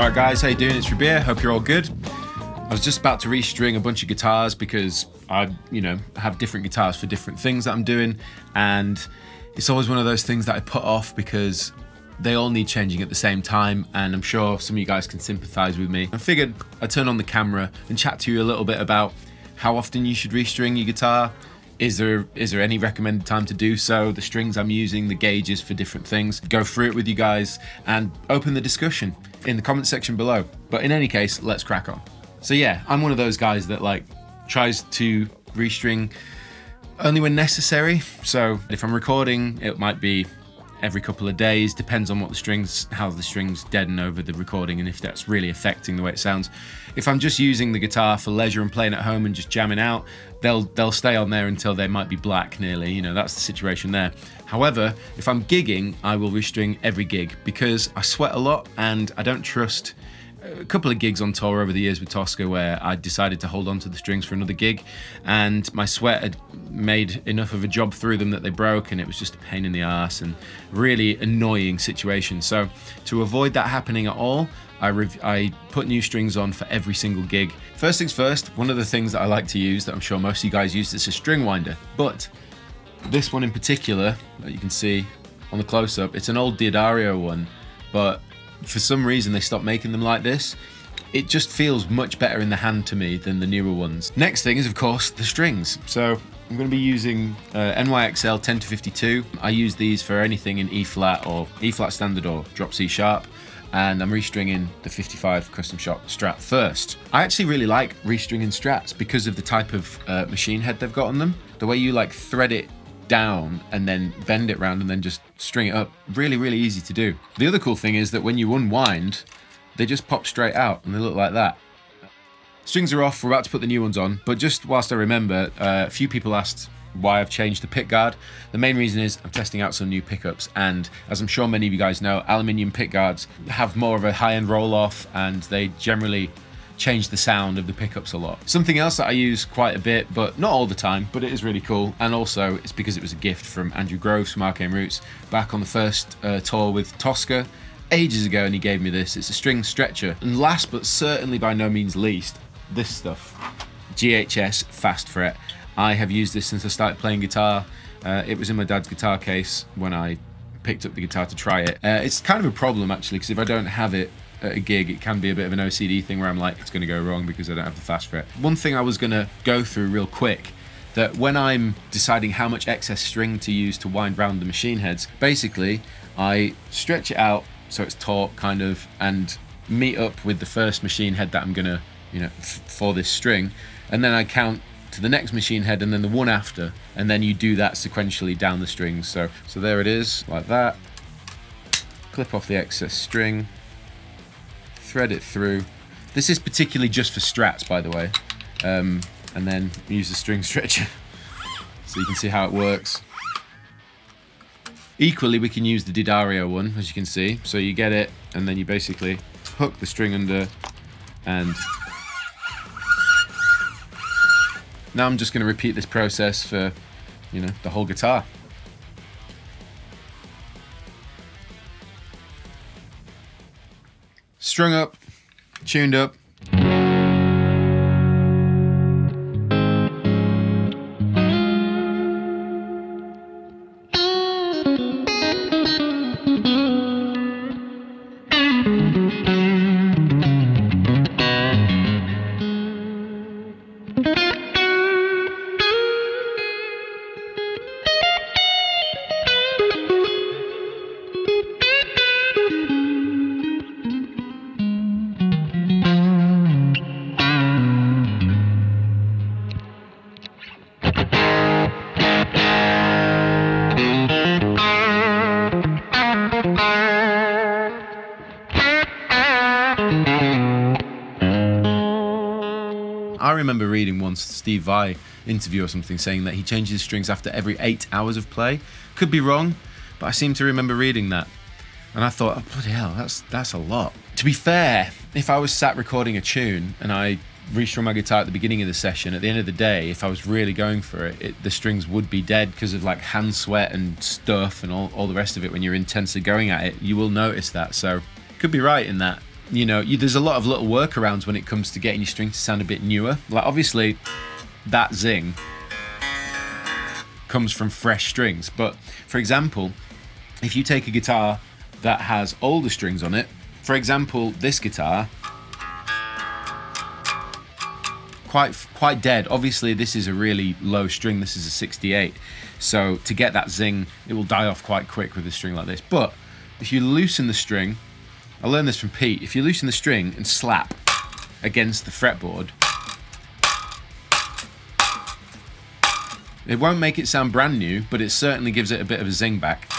Alright guys, how you doing? It's Rabea, hope you're all good. I was just about to restring a bunch of guitars because I, you know, have different guitars for different things that I'm doing and it's always one of those things that I put off because they all need changing at the same time and I'm sure some of you guys can sympathize with me. I figured I'd turn on the camera and chat to you a little bit about how often you should restring your guitar, is there is there any recommended time to do so? The strings I'm using, the gauges for different things. Go through it with you guys and open the discussion in the comment section below. But in any case, let's crack on. So yeah, I'm one of those guys that like tries to restring only when necessary. So if I'm recording, it might be every couple of days. Depends on what the strings how the strings deaden over the recording and if that's really affecting the way it sounds. If i'm just using the guitar for leisure and playing at home and just jamming out they'll they'll stay on there until they might be black nearly. You know that's the situation there. However if i'm gigging i will restring every gig because i sweat a lot and i don't trust a couple of gigs on tour over the years with Toska where I decided to hold on to the strings for another gig and my sweat had made enough of a job through them that they broke and it was just a pain in the ass and really annoying situation. So to avoid that happening at all, I, I, put new strings on for every single gig. First things first, one of the things that I like to use that I'm sure most of you guys use is a string winder, but this one in particular that you can see on the close-up, it's an old D'Addario one, but for some reason they stopped making them like this. It just feels much better in the hand to me than the newer ones. Next thing is of course the strings. So I'm going to be using uh, NYXL 10 to 52. I use these for anything in E flat or E flat standard or drop C sharp and I'm restringing the 55 custom shop Strat first. I actually really like restringing Strats because of the type of uh, machine head they've got on them. The way you like thread it down and then bend it round and then just string it up. Really, really easy to do. The other cool thing is that when you unwind, they just pop straight out and they look like that. Strings are off, we're about to put the new ones on, but just whilst I remember, uh, a few people asked why I've changed the pick guard. The main reason is I'm testing out some new pickups and as I'm sure many of you guys know, aluminium pick guards have more of a high-end roll-off and they generally change the sound of the pickups a lot. Something else that I use quite a bit, but not all the time, but it is really cool. And also it's because it was a gift from Andrew Groves from Arcane Roots back on the first uh, tour with Toska ages ago and he gave me this. It's a string stretcher. And last but certainly by no means least, this stuff. GHS Fast Fret. I have used this since I started playing guitar. Uh, it was in my dad's guitar case when I picked up the guitar to try it. Uh, it's kind of a problem actually because if I don't have it at a gig, it can be a bit of an OCD thing where I'm like, it's going to go wrong because I don't have the fast fret. One thing I was going to go through real quick that when I'm deciding how much excess string to use to wind round the machine heads, basically I stretch it out so it's taut kind of and meet up with the first machine head that I'm going to, you know, for this string. And then I count to the next machine head and then the one after and then you do that sequentially down the strings so so there it is like that clip off the excess string thread it through. This is particularly just for strats, by the way. Um, and then use the string stretcher so you can see how it works. Equally, we can use the D'Addario one, as you can see. So you get it, and then you basically hook the string under, and now I'm just going to repeat this process for, you know, the whole guitar. Strung up, tuned up, remember reading once Steve Vai interview or something saying that he changes his strings after every eight hours of play. Could be wrong, but I seem to remember reading that. And I thought, oh, bloody hell, that's that's a lot. To be fair, if I was sat recording a tune and I restrum my guitar at the beginning of the session, at the end of the day, if I was really going for it, it the strings would be dead because of like hand sweat and stuff and all, all the rest of it when you're intensely going at it. You will notice that. So could be right in that. You know, you, there's a lot of little workarounds when it comes to getting your string to sound a bit newer. Like obviously, that zing comes from fresh strings. But for example, if you take a guitar that has older strings on it, for example, this guitar, quite quite dead. Obviously, this is a really low string. This is a 68. So to get that zing, it will die off quite quick with a string like this. But if you loosen the string, I learned this from Pete. If you loosen the string and slap against the fretboard, it won't make it sound brand new, but it certainly gives it a bit of a zing back.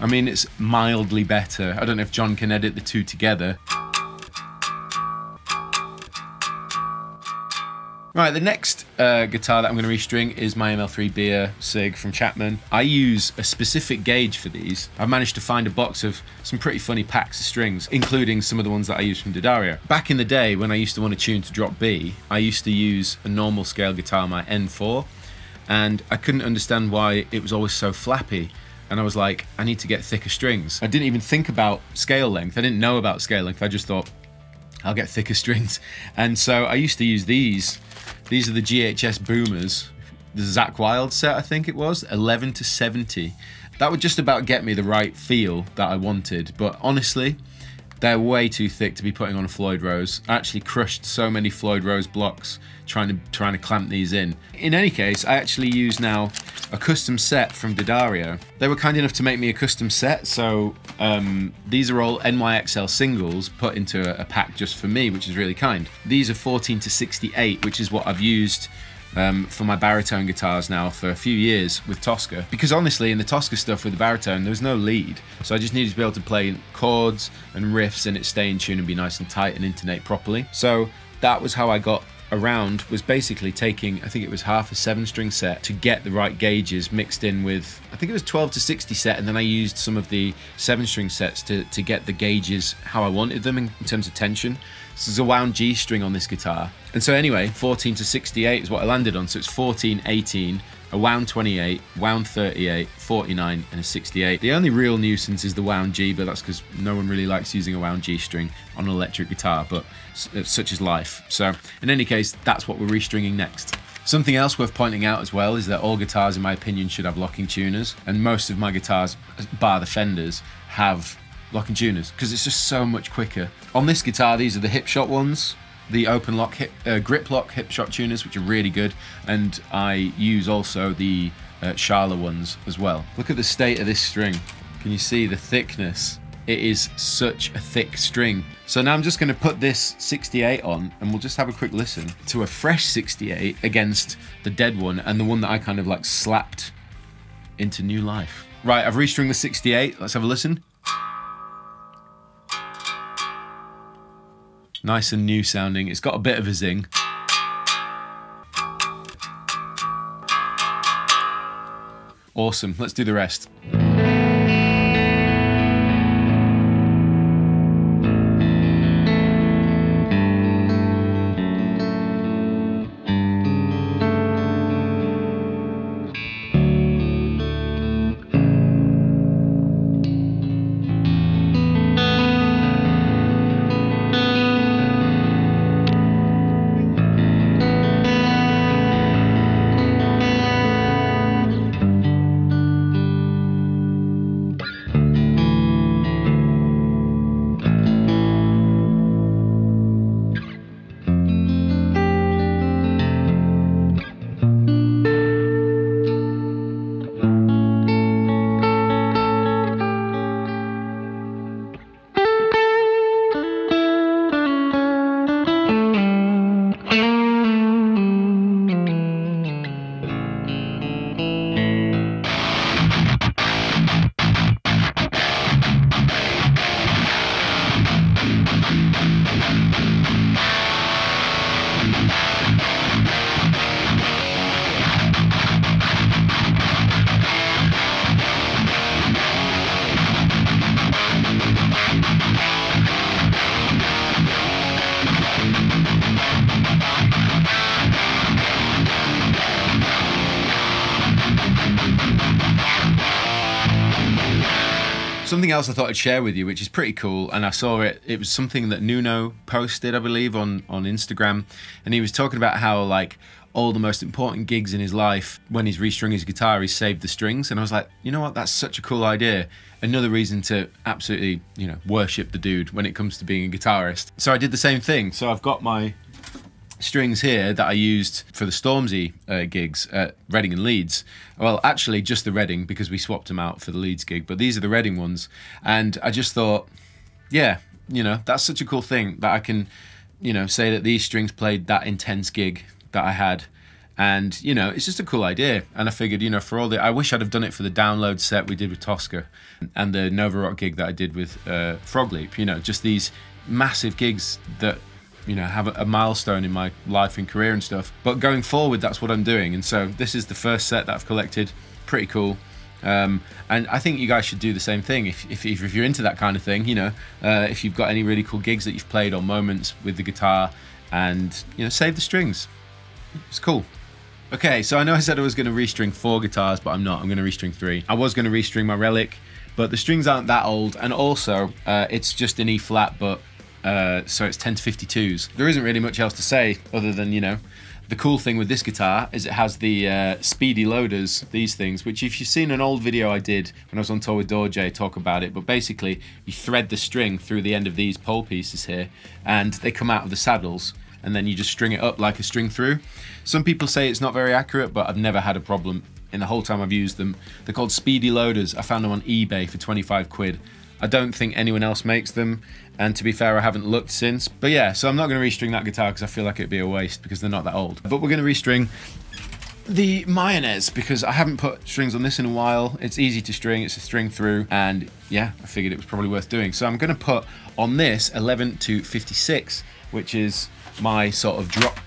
I mean, it's mildly better. I don't know if John can edit the two together. Right, the next uh, guitar that I'm going to restring is my ML3 Bea Sig from Chapman. I use a specific gauge for these. I've managed to find a box of some pretty funny packs of strings, including some of the ones that I use from D'Addario. Back in the day when I used to want to tune to drop B, I used to use a normal scale guitar, my N4, and I couldn't understand why it was always so flappy and I was like, I need to get thicker strings. I didn't even think about scale length. I didn't know about scale length. I just thought, I'll get thicker strings. And so I used to use these these are the GHS Boomers. The Zakk Wylde set, I think it was, 11 to 70. That would just about get me the right feel that I wanted. But honestly, they're way too thick to be putting on a Floyd Rose. I actually crushed so many Floyd Rose blocks trying to trying to clamp these in. In any case, I actually use now a custom set from D'Addario. They were kind enough to make me a custom set, so um, these are all NYXL singles put into a, a, pack just for me, which is really kind. These are 14 to 68, which is what I've used um, for my baritone guitars now for a few years with Toska. Because honestly, in the Toska stuff with the baritone, there was no lead. So I just needed to be able to play chords and riffs and it stay in tune and be nice and tight and intonate properly. So that was how I got around was basically taking, I think it was half a seven string set to get the right gauges mixed in with, I think it was 12 to 60 set, and then I used some of the seven string sets to, to get the gauges how I wanted them in, in terms of tension. So there's a wound G string on this guitar. And so anyway, 14 to 68 is what I landed on. So it's 14, 18, a wound 28, wound 38, 49, and a 68. The only real nuisance is the wound G, but that's because no one really likes using a wound G string on an electric guitar, but uh, such is life. So in any case, that's what we're restringing next. Something else worth pointing out as well is that all guitars, in my opinion, should have locking tuners, and most of my guitars, bar the Fenders, have locking tuners because it's just so much quicker. On this guitar, these are the Hipshot ones, the open lock hip, uh, grip lock Hipshot tuners, which are really good, and I use also the uh, Schaller ones as well. Look at the state of this string. Can you see the thickness? It is such a thick string. So now I'm just going to put this 68 on and we'll just have a quick listen to a fresh 68 against the dead one and the one that I kind of like slapped into new life. Right, I've restringed the 68. Let's have a listen. Nice and new sounding. It's got a bit of a zing. Awesome. Let's do the rest. Something else I thought I'd share with you, which is pretty cool, and I saw it. It was something that Nuno posted, I believe, on on Instagram, and he was talking about how like all the most important gigs in his life, when he's restring his guitar, he saved the strings, and I was like, you know what? That's such a cool idea. Another reason to absolutely, you know, worship the dude when it comes to being a guitarist. So I did the same thing. So I've got my strings here that I used for the Stormzy uh, gigs at Reading and Leeds. Well, actually, just the Reading because we swapped them out for the Leeds gig, but these are the Reading ones. And I just thought, yeah, you know, that's such a cool thing that I can, you know, say that these strings played that intense gig that I had. And, you know, it's just a cool idea. And I figured, you know, for all the, I wish I'd have done it for the download set we did with Toska and the Nova Rock gig that I did with uh, Frog Leap, you know, just these massive gigs that you know have a, milestone in my life and career and stuff but going forward that's what i'm doing and so this is the first set that i've collected pretty cool um, and I think you guys should do the same thing if, if, if you're into that kind of thing. You know, uh, if you've got any really cool gigs that you've played or moments with the guitar, and you know, save the strings. It's cool. Okay, so I know I said I was going to restring four guitars, but I'm not. I'm going to restring three. I was going to restring my Relic, but the strings aren't that old, and also uh, it's just an E flat, but uh, so it's 10 to 52s. There isn't really much else to say other than, you know, the cool thing with this guitar is it has the uh, speedy loaders, these things, which if you've seen an old video I did when I was on tour with Dorje, talk about it, but basically you thread the string through the end of these pole pieces here and they come out of the saddles and then you just string it up like a string through. Some people say it's not very accurate, but I've never had a problem in the whole time I've used them. They're called Speedy Loaders. I found them on eBay for 25 quid. I don't think anyone else makes them, and to be fair, I haven't looked since. But yeah, so I'm not going to restring that guitar because I feel like it'd be a waste because they're not that old. But we're going to restring the Mayones because I haven't put strings on this in a while. It's easy to string, it's a string through, and yeah, I figured it was probably worth doing. So I'm going to put on this 11 to 56, which is my sort of drop.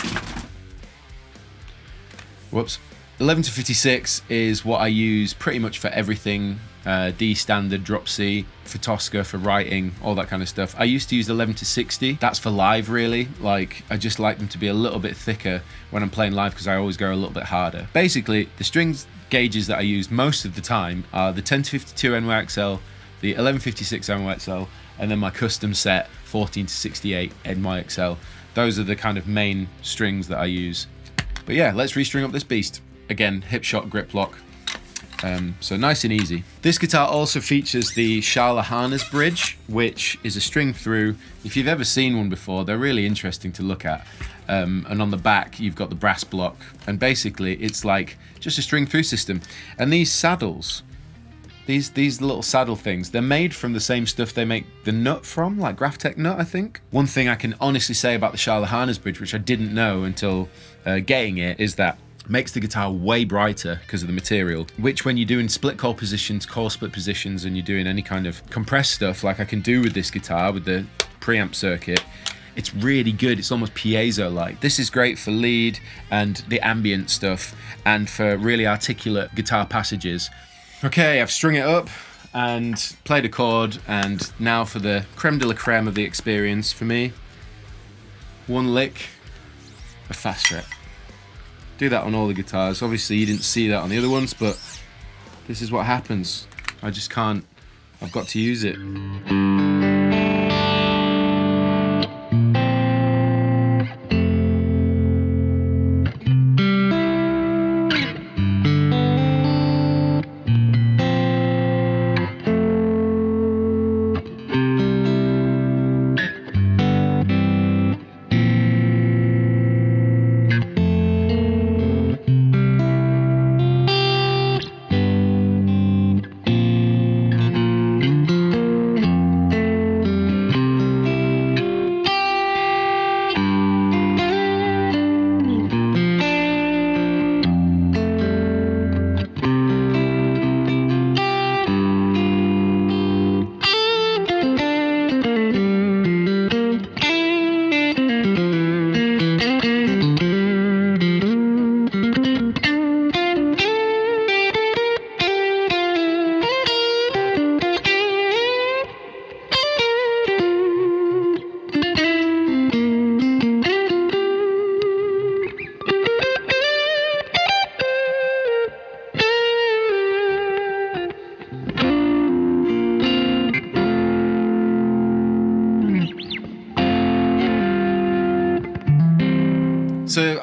Whoops. 11 to 56 is what I use pretty much for everything uh, D standard, drop C, for Toska, for writing, all that kind of stuff. I used to use 11 to 60. That's for live, really. Like, I just like them to be a little bit thicker when I'm playing live because I always go a little bit harder. Basically, the strings gauges that I use most of the time are the 10 to 52 NYXL, the 1156 NYXL, and then my custom set 14 to 68 NYXL. Those are the kind of main strings that I use. But yeah, let's restring up this beast. Again, Hipshot grip lock, um, so nice and easy. This guitar also features the Hannes bridge, which is a string through. If you've ever seen one before, they're really interesting to look at. Um, and on the back, you've got the brass block. And basically, it's like just a string through system. And these saddles, these these little saddle things, they're made from the same stuff they make the nut from, like Graph Tech nut, I think. One thing I can honestly say about the Charles Hannes bridge, which I didn't know until uh, getting it, is that makes the guitar way brighter because of the material which when you're doing split coil positions core split positions and you're doing any kind of compressed stuff like I can do with this guitar with the preamp circuit it's really good. It's almost piezo like this is great for lead and the ambient stuff and for really articulate guitar passages okay I've strung it up and played a chord and now for the creme de la creme of the experience for me one lick a fast fret do that on all the guitars. Obviously you didn't see that on the other ones, but this is what happens. I just can't, I've got to use it.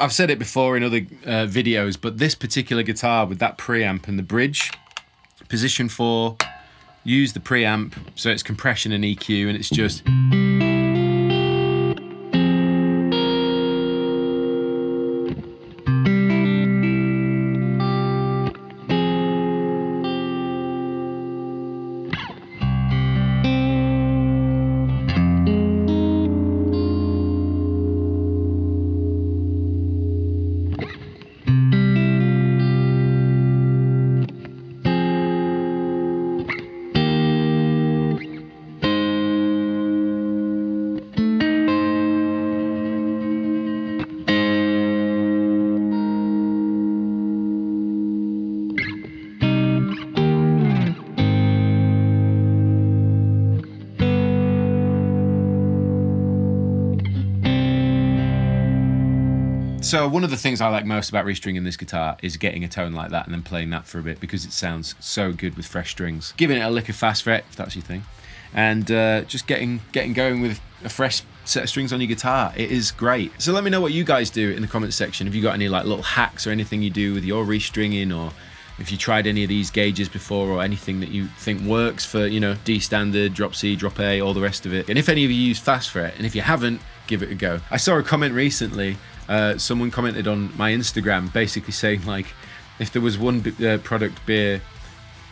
I've said it before in other uh, videos, but this particular guitar with that preamp and the bridge, position four, use the preamp, so it's compression and EQ, and it's just. So one of the things I like most about restringing this guitar is getting a tone like that and then playing that for a bit because it sounds so good with fresh strings. Giving it a lick of fast fret if that's your thing, and uh, just getting getting going with a fresh set of strings on your guitar. It is great. So let me know what you guys do in the comments section. Have you got any like little hacks or anything you do with your restringing or if you tried any of these gauges before or anything that you think works for, you know, D standard, drop C, drop A, all the rest of it. And if any of you use fast fret, and if you haven't, give it a go. I saw a comment recently uh, someone commented on my Instagram basically saying like, if there was one uh, product Bea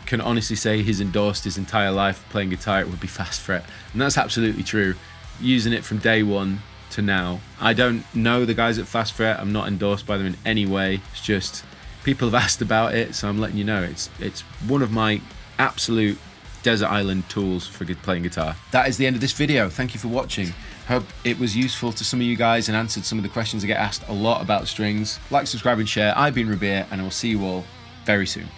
can honestly say he's endorsed his entire life playing guitar, it would be Fast Fret, and that's absolutely true. Using it from day one to now, I don't know the guys at Fast Fret. I'm not endorsed by them in any way. It's just people have asked about it, so I'm letting you know. It's it's one of my absolute desert island tools for playing guitar. That is the end of this video. Thank you for watching. Hope it was useful to some of you guys and answered some of the questions I get asked a lot about strings. Like, subscribe, and share. I've been Rabea, and I will see you all very soon.